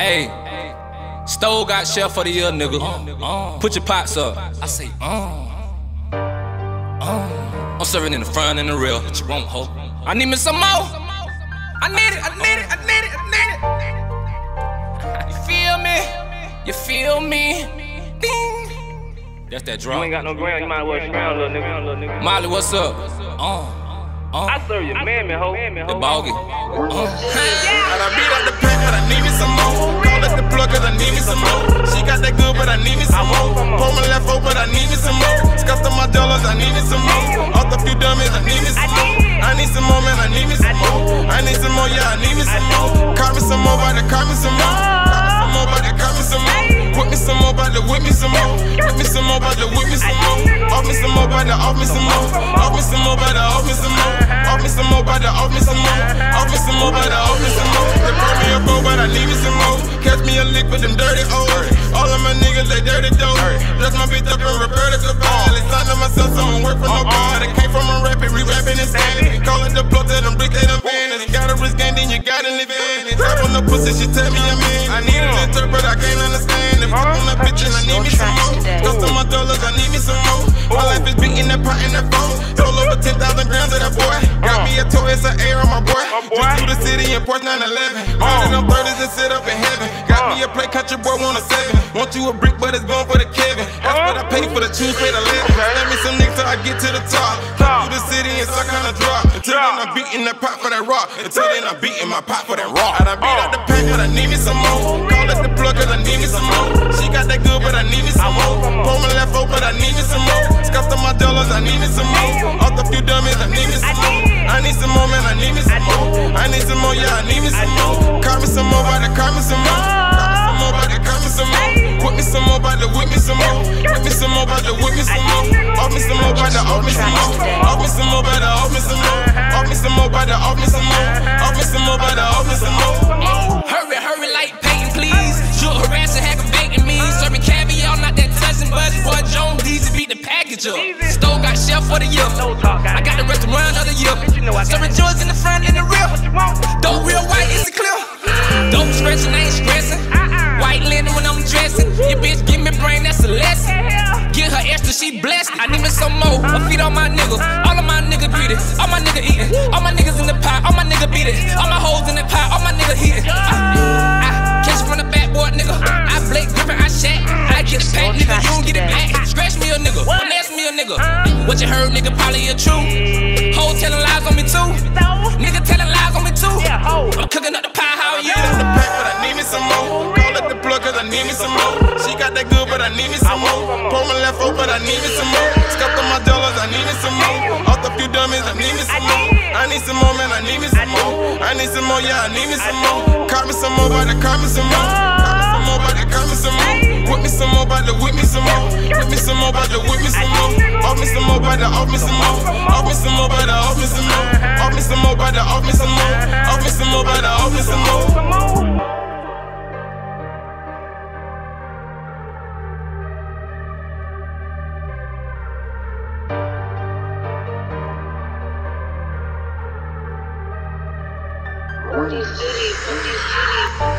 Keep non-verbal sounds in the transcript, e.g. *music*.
Hey, Stove got chef for the year, nigga. Put your pots up. I say, uh, uh. I'm serving in the front and the rear. What you want, ho? I need me some more. I need it, I need it, I need it, I need it. You feel me? You feel me? Ding. That's that You ain't got no ground, you might as well scrounge, little nigga. Little nigga. Molly, what's up? Uh, uh. I serve you, man, man, ho. The bogey. Uh. *laughs* And I beat up the up I need me some more. Off the few dummies, I need me some more. I need some more, man, I need me some more. I need some more, yeah, I need me some more. Call me some more, but they call me some more. Call me some more, but they call me some more. Whip me some more, but they whip me some more. Whip me some more, but they whip me some more. Off me some more, but they off me some more. Off me some more, but they off me some more. Off me some more, but they off me some more. Off me some more, but they off me some more. They pour me a bowl, but I need me some more. Catch me a lick with them dirty O's. Re-rapping and standing. Call it the plug to them brick, they done vanished. Got a wrist game, then you gotta live in it. Tap on the pussy, she tell me I'm in. I need an interpret, I can't understand. If I'm on that bitch, and I need me some more. Cost my dollars, I need me some more. My life is beating that pot in that phone. Told over 10,000 grams of that boy. Got me a toy, it's an air on my boy. Drink through the city in Porsche 911. Hundred them 30s and sit up in heaven. Got me a play, country boy, want a seven. Want you a brick, but it's going for the Kevin. That's what I pay for the choose, pay the lead. Let me some niggas till I get to the top. Beating that pot for that rock. Until then, I'm beating my pot for that rock. I beat out the pack, but I need me some more. Call it the plug, cause I need me some more. She got that good, but I need me some more. Pull my left over, but I need me some more. Scuffed up my dollars, I need me some more. Off the few dummies, I need me some more. I need some more, man, I need me some more. I need some more, yeah, I need me some more. Call me some more, but they call me some more. Call me some more, they call me some more. Whip me some more, but they whip me some more. Whip me some more, but they whip me some more. Off me some more, but they off me some more. Off me some more, but they off me some more. Off me some more, but they off me some more. Uh-huh. Off me some more, but they off me some more. Hurry, hurry like Peyton, please. You're harassing, aggravating me. Serving caviar, not that touching buzz. Boy, Jones, Deezy beat the package up. Stove got chef for the year. I got the restaurant of the year. you know I got Serving joints in the front and the rear. Dope real white, is it clear? Dope stretching, I ain't stressing. Uh-uh. White linen when I'm dressing. Your bitch give me brain, that's a lesson. Get her extra, she blessed. I need me some more. I feed all my niggas. All of my niggas uh-huh. greedy. All my niggas eating. The pot. All my niggas beat it. All my hoes in the pot. All my niggas heating. I, I catch it from the backboard, nigga. I Blake Griffin, I shat. I get it paid, nigga. You don't get it back. Scratch me a nigga. Finesse me a nigga. What you heard, nigga, probably a true. Hoes telling lies on me too. Nigga telling lies on me too. Yeah, ho. I'm cooking up the pie, how are you? the pack, but I need me some more. Call it the plug, cause I need me some more. She got that good, but I need me some more. Pull my left over, but I need me some more. Scuffed up my dollars, I need me some more. Off the few dummies, I need me some more. I need some I need some more, yeah, I need me some more. Call me some more, but they call me some more. Call me some more, but they call me some more. Whip me some more, but they whip me some more. Whip me some more, but they whip me some more. Off me some more, but they off me some more. Off me some more, but they off me some more. Off me some more, but they off me some more. Off me some more, but they off me some more. Booty, city. booty, booty.